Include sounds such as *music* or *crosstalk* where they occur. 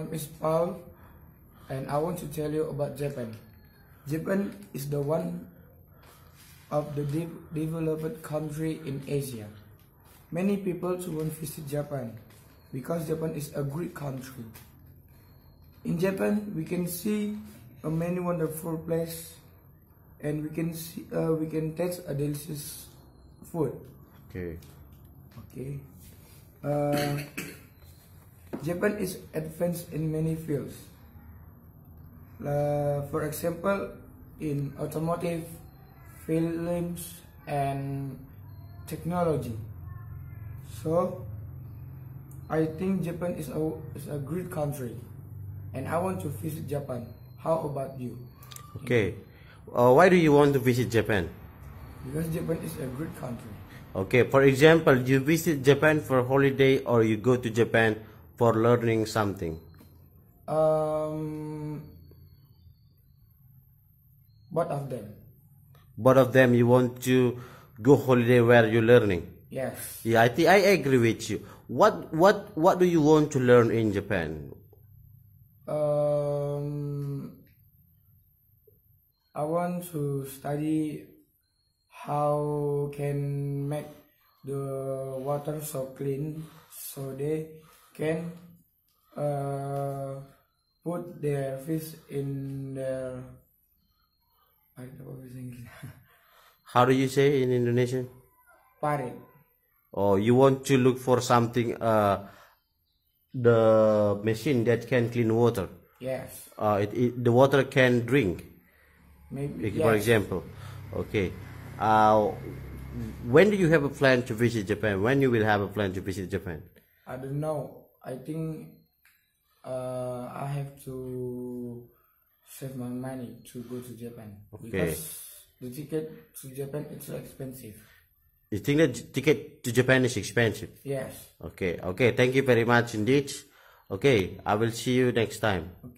name is Paul, and I want to tell you about Japan. Japan is the one of the de developed country in Asia. Many people want to visit Japan because Japan is a great country. In Japan, we can see a many wonderful place, and we can see uh, we can taste a delicious food. Okay. Okay. Uh, Japan is advanced in many fields. Uh, for example, in automotive, films, and technology. So, I think Japan is a, is a great country, and I want to visit Japan. How about you? Okay. Uh, why do you want to visit Japan? Because Japan is a great country. Okay, for example, you visit Japan for holiday or you go to Japan for learning something. Um, both of them. Both of them you want to go holiday where you're learning. Yes. Yeah, I think I agree with you. What what what do you want to learn in Japan? Um, I want to study how can make the water so clean so they can uh, put their fish in the I don't know what. *laughs* How do you say in Indonesian? Parit. Or you want to look for something uh the machine that can clean water. Yes. Uh, it, it, the water can drink. Maybe. Like, For example, okay. Uh, when do you have a plan to visit Japan? When you will have a plan to visit Japan? I don't know. I think uh, I have to save my money to go to Japan Okay. because the ticket to Japan is so expensive. You think that ticket to Japan is expensive? Yes. Okay, okay. Thank you very much indeed. Okay, I will see you next time. Okay.